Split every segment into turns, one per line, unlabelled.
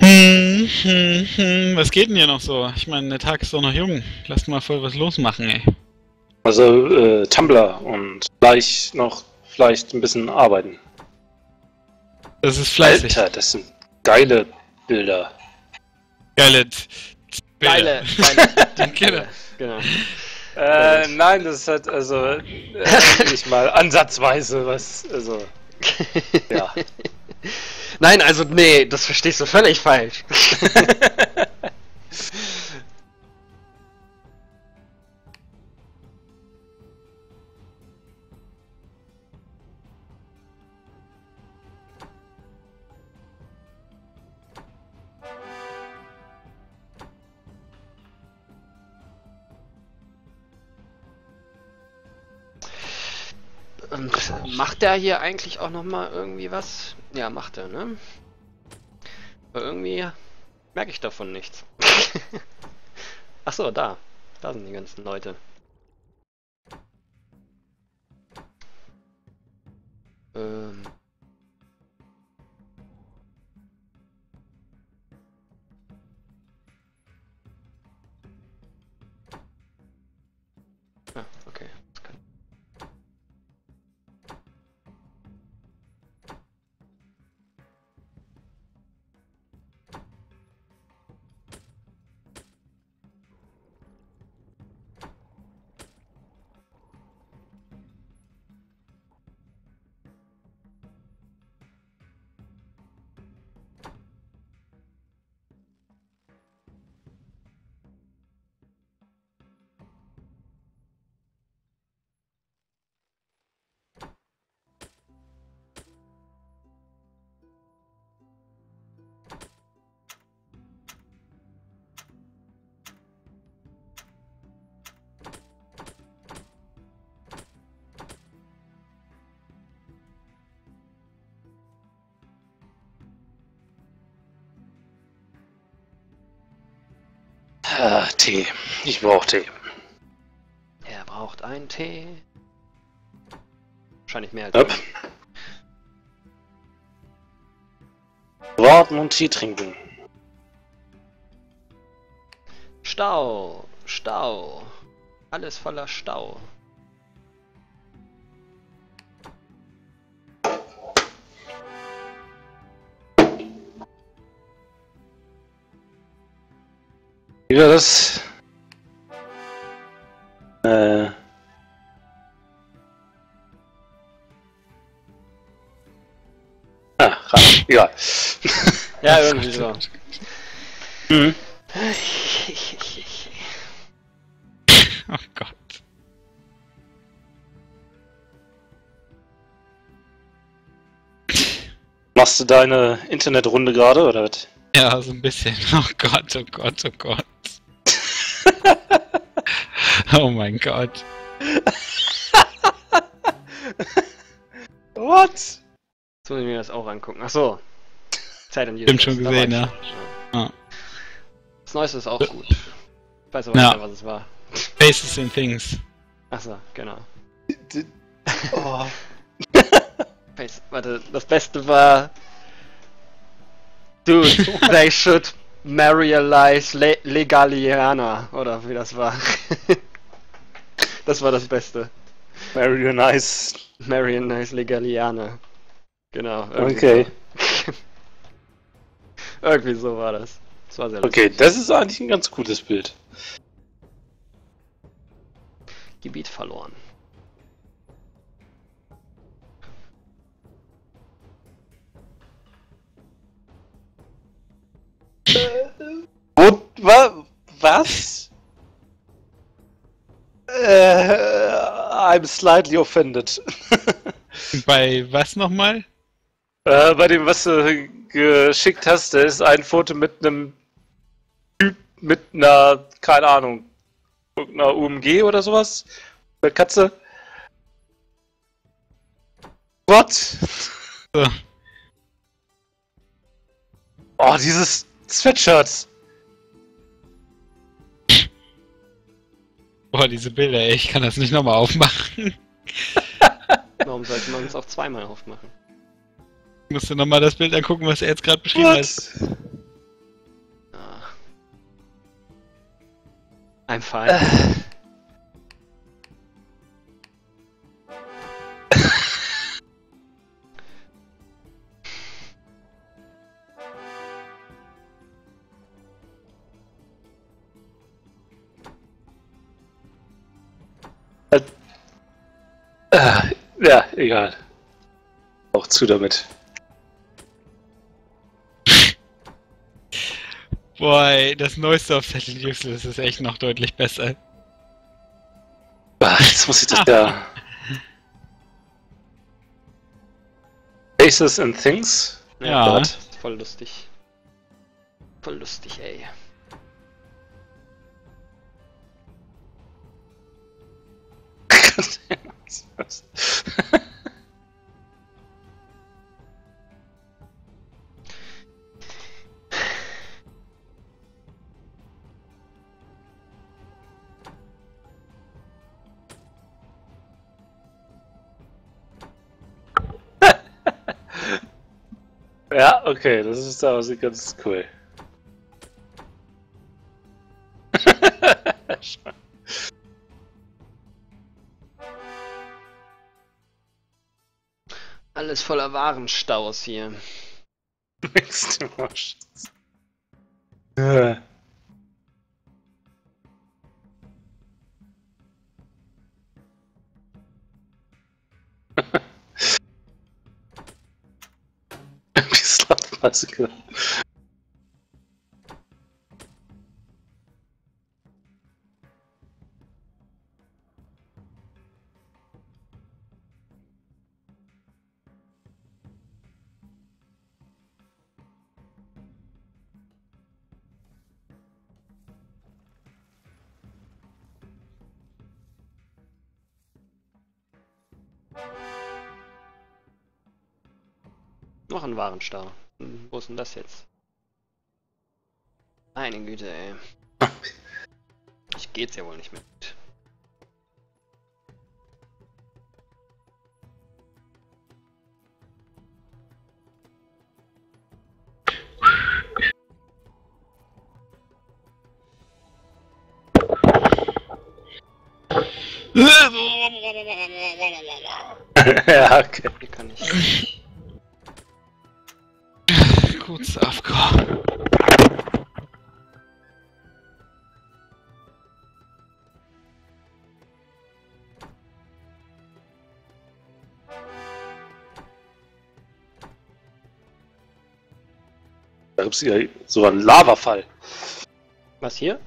Hm, hm, hm, was geht denn hier noch so? Ich meine, der Tag ist doch noch jung. Lass mal voll was losmachen, ey.
Also äh, Tumblr und gleich noch vielleicht ein bisschen arbeiten.
Das ist fleißig.
Alter, das sind geile Bilder.
Geile. Bilder.
Geile, geile.
Genau.
genau.
Äh, nein, das hat also äh, nicht mal ansatzweise was, also ja.
Nein, also nee, das verstehst du völlig falsch. Und macht der hier eigentlich auch noch mal irgendwie was? Ja, macht er, ne? Aber irgendwie merke ich davon nichts. Ach so, da. Da sind die ganzen Leute. Ähm. Ah,
Tee. Ich brauche Tee.
Er braucht einen Tee. Wahrscheinlich mehr als
Yep. Warten und Tee trinken.
Stau, Stau. Alles voller Stau.
Wie war das? Äh. Ah, Rad. Egal.
Ja, irgendwie so.
Mhm.
Oh Gott.
Machst du deine Internetrunde gerade oder was?
Ja, so ein bisschen. Oh Gott, oh Gott, oh Gott. oh mein Gott.
What?
Jetzt muss ich mir das auch angucken. Ach so. Zeit und
Stimmt, schon gesehen, ja.
schon.
Ja.
Das Neueste ist auch gut. Ich weiß aber
Ja.
nicht mehr, was es war.
Faces and Things.
Achso, genau.
Oh.
Face, warte, das Beste war. Dude, they should marialize Le Legaliana. Oder wie das war. das war das Beste.
Very nice.
Marianize Legaliana. Genau.
Okay.
So. irgendwie so war das. Das war
Okay, das ist eigentlich ein ganz gutes Bild.
Gebiet verloren.
Wa, was? Äh, I'm slightly offended.
Bei was nochmal?
äh, bei dem, was du geschickt hast, da ist ein Foto mit einem Typ mit einer, keine Ahnung, irgendeiner UMG oder sowas. Eine Katze. What?
So.
Oh, dieses Sweatshirt.
Boah, diese Bilder, ich kann das nicht nochmal aufmachen.
Warum sollte man es auch zweimal aufmachen?
Ich musste nochmal das Bild angucken, was er jetzt gerade beschrieben What? hat.
Ah.
Ein Fall.
Äh. Egal. Auch zu damit.
Boy, das neueste auf Settle Useless ist echt noch deutlich besser.
Jetzt muss ich das ja. Faces and Things?
Ja.
Gott.
Voll lustig. Voll lustig, ey.
Ja, okay, das ist aber ganz cool.
Alles voller Warenstaus hier.
Next Emotions. Ja. Wie
Noch ein Warenstau. Wo ist denn das jetzt? Meine Güte, ey. Ich geht's ja wohl nicht mehr
ja, okay.
Hier kann ich.
Kurz AFK.
Da gibt's ja so einen Lavafall.
Was hier?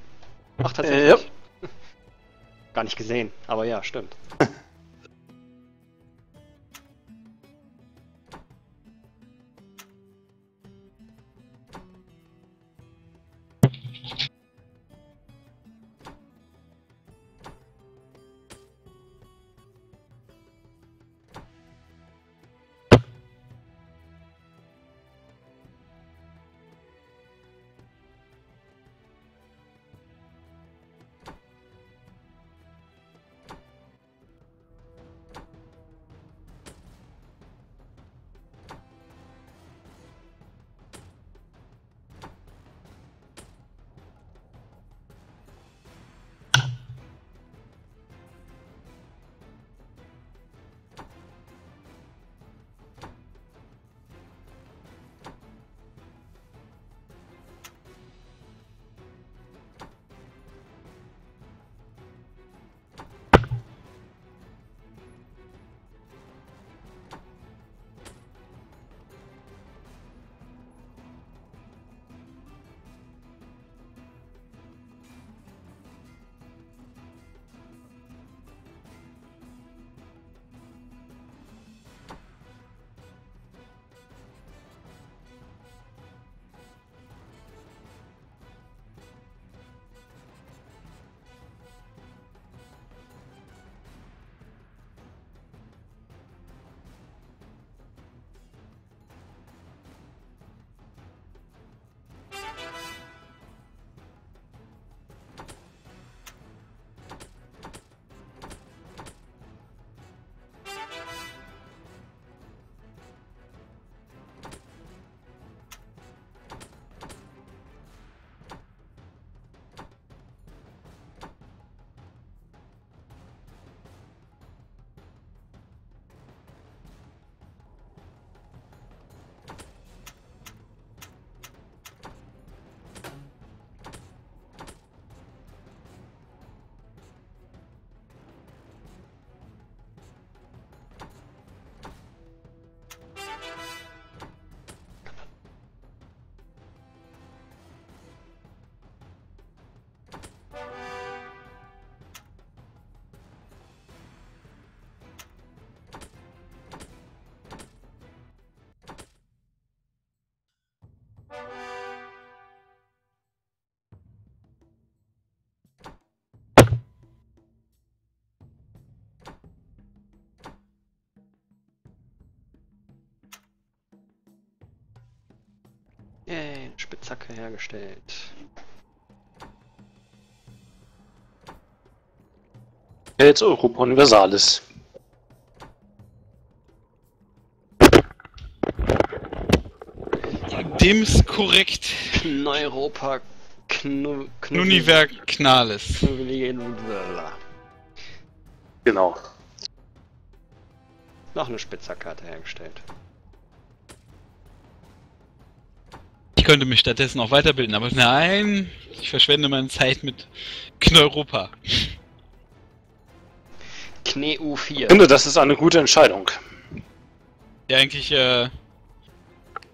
Ach,
Äh,
tatsächlich. Gar nicht gesehen, aber ja, stimmt. Spitzhacke hergestellt.
Jetzt Europa Universalis.
Dem ist korrekt.
Kneuropa Knu
Nuniwerk Knales.
Genau.
Noch eine Spitzhacke hat er hergestellt.
Ich könnte mich stattdessen auch weiterbilden, aber nein, ich verschwende meine Zeit mit Kneuropa.
Kne
Ich
U4.
finde, das ist eine gute Entscheidung.
Ja, eigentlich, äh,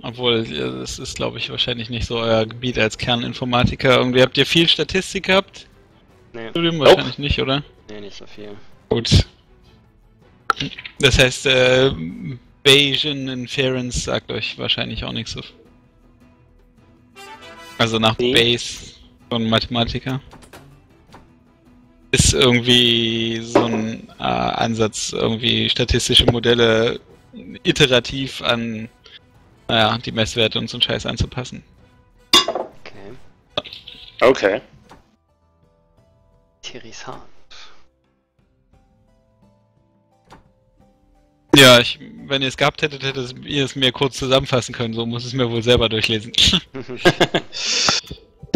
obwohl, das ist, glaube ich, wahrscheinlich nicht so euer Gebiet als Kerninformatiker. Irgendwie habt ihr viel Statistik gehabt?
Nee,
Studium wahrscheinlich nicht, oder?
nee, nicht so viel.
Gut. Das heißt, äh, Bayesian Inference sagt euch wahrscheinlich auch nichts so. Also nach
Nee.
Bayes von Mathematiker. Ist irgendwie so ein äh, Ansatz, irgendwie statistische Modelle iterativ an naja, die Messwerte und so einen Scheiß anzupassen.
Okay.
Okay.
Interessant.
Ja, ich, wenn ihr es gehabt hättet, hättet ihr es mir kurz zusammenfassen können, so muss es mir wohl selber durchlesen.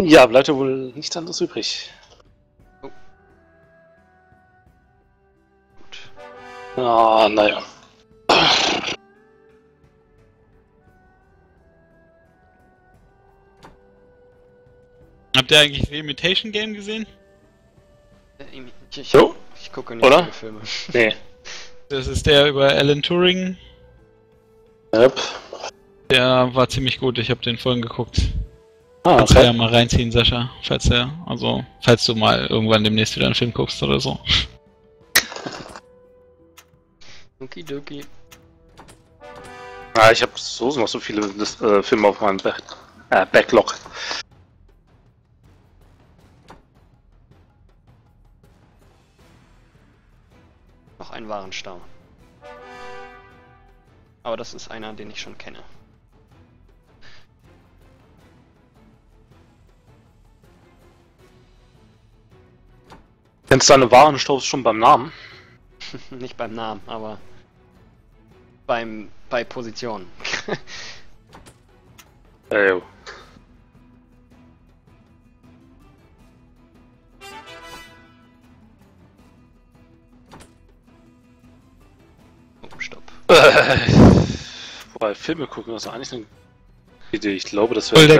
Ja, bleibt ja wohl nichts anderes übrig.
Gut.
Ah, naja.
Habt ihr eigentlich The Imitation Game gesehen?
Ich, ich,
So?
ich gucke nicht
Oder?
viele Filme.
Nee.
Das ist der über Alan Turing.
Yep.
Der war ziemlich gut, ich habe den vorhin geguckt.
Ah,
Kannst du ja
okay.
mal reinziehen, Sascha, falls er, also, falls du mal irgendwann demnächst wieder einen Film guckst oder so.
Okidoki.
Ah, ich habe so noch so viele äh, Filme auf meinem Back äh, Backlog.
Noch ein Warenstau. Aber das ist einer, den ich schon kenne.
Kennst du deine Warenstaus schon beim Namen?
Nicht beim Namen, aber beim bei Position.
Äh, Äh, wobei Filme gucken, das ist eigentlich eine Idee. Ich glaube, das wäre